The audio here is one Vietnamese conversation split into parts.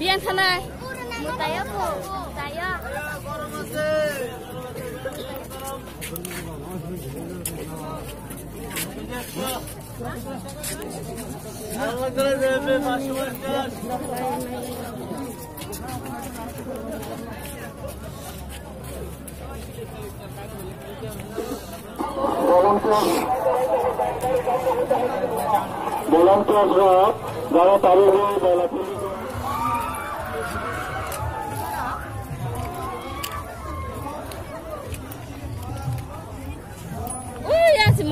বিয়ান থানায় বলন্তিয়াসরা যারা তাদের বলা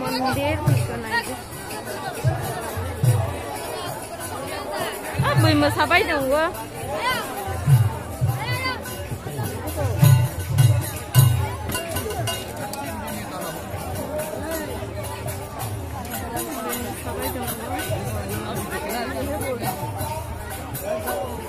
মন্দিরের পিছনে বই মোসাবাই দঙ্গো সবাই দঙ্গো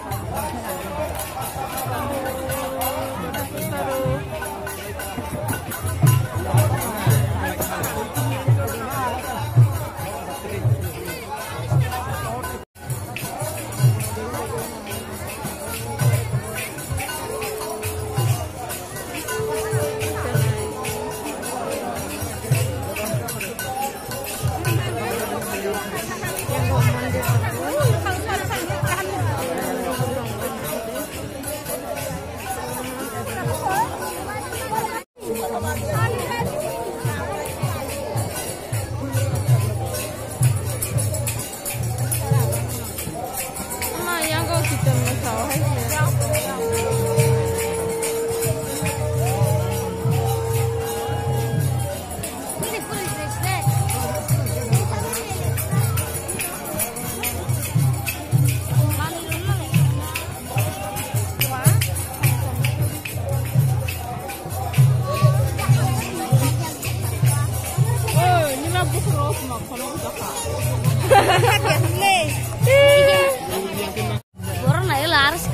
mà yang có chỉ cần một sáu hay gì?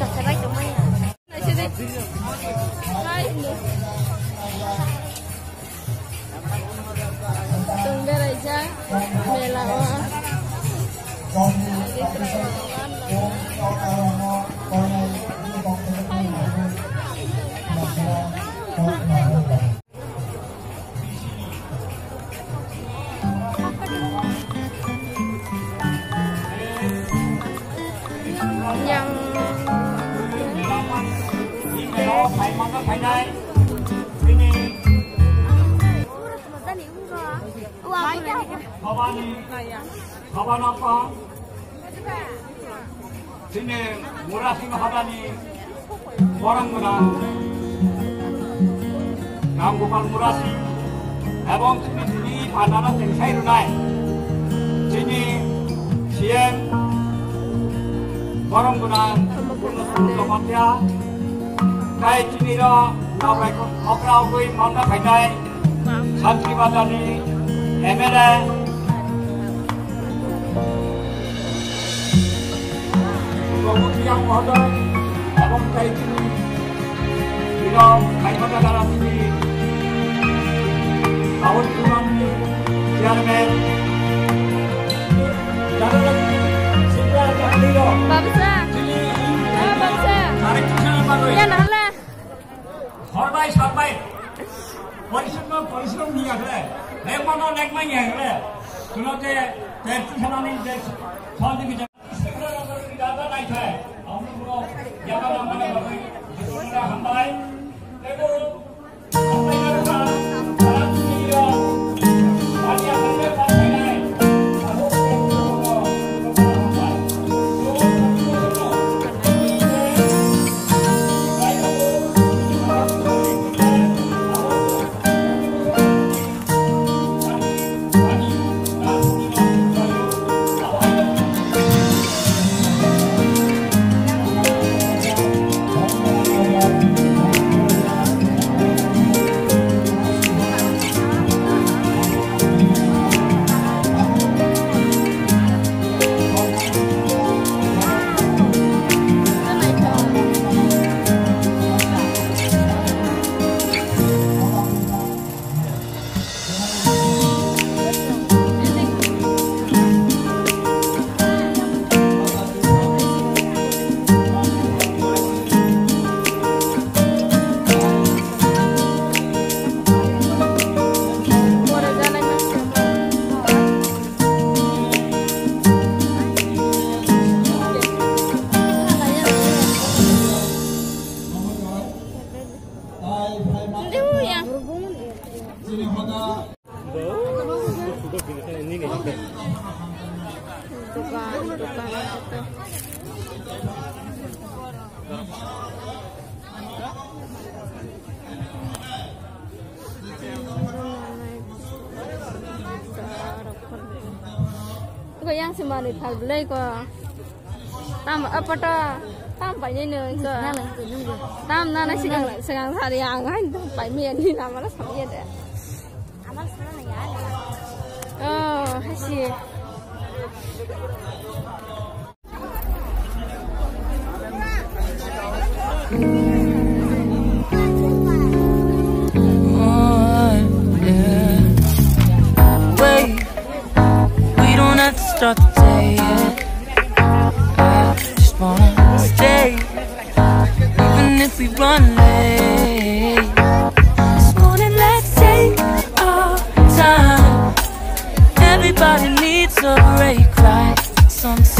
que se phải mong nó phải đây đi nè có bao nhiêu có bao nhiêu con đi nè muốn ra xin có bao nhiêu বরং না নাম গোপাল মুরাসি এবং তিনি তিনি ভান্ডারা তেংসাই রুনায় তিনি সিএম বরং না পূর্ণ পূর্ণ गायत्रीतिर तपाईँको अग्रा कोही मन खैनाई छत्री बजानी हेमेरा প্রভুক্রিয়া মহোদয় এবং চাইছিল বিরম খাইবাটা দ্বারা তিনি বাবুল কুমার চেয়ারম্যান বাবুসা সবাই সবাই পরিশ্রম পরিশ্রম নিয়ে আসলে। লেখবো না লেখবাই নিয়ে আসলে। শুনো সহযোগিতা yang si mani phal blai ko tam apata tam ni ne ko Nang lang tu nung. tam na na sigang sigang thari ang hai tam pai mi ni na mala sam ye de Amal sana na yan. oh hai si on, disarray cry sometimes.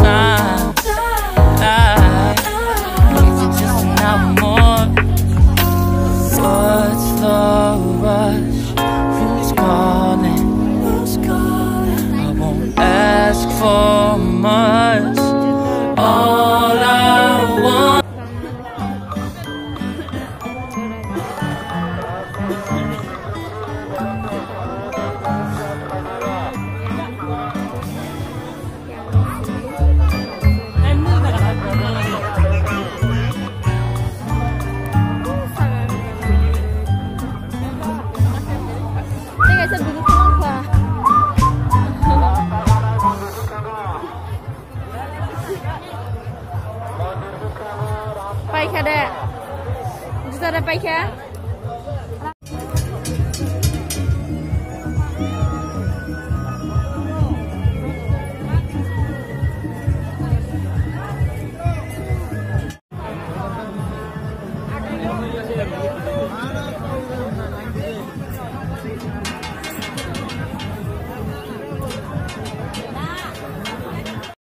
Sarap I can?